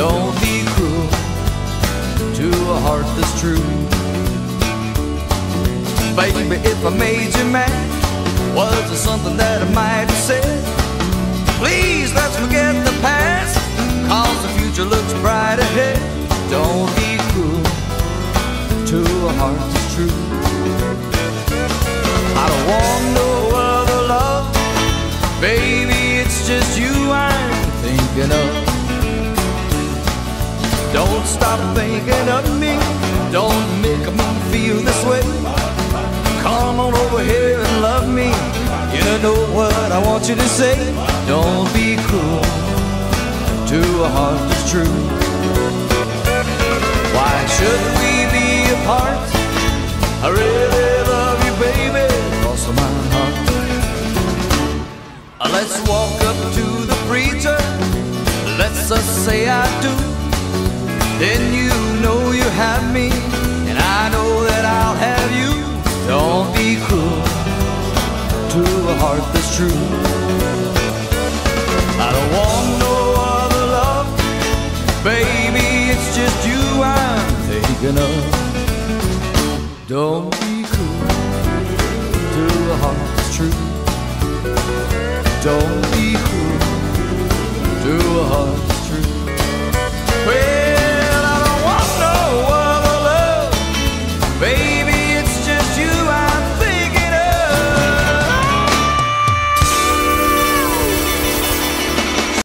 Don't be cruel to a heart that's true. Baby, if I made you mad, was it something that I might have said? Please let's forget the past, cause the future looks bright ahead. Don't be cruel to a heart that's true. I don't want Don't stop thinking of me, don't make me feel this way. Come on over here and love me. You know what I want you to say. Don't be cruel to a heart that's true. Why should we be apart? I really love you, baby, cross my heart. Let's walk up to the preacher. Let's us say I do. Then you know you have me, and I know that I'll have you. Don't be cruel to a heart that's true. I don't want no other love, baby. It's just you I'm thinking of. Don't be cruel to a heart that's true. Don't be cruel to a heart